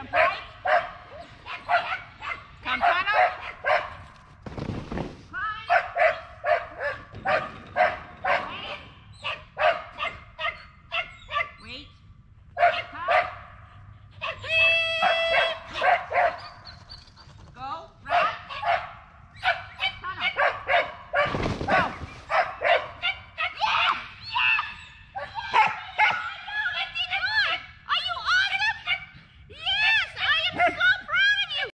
Champai.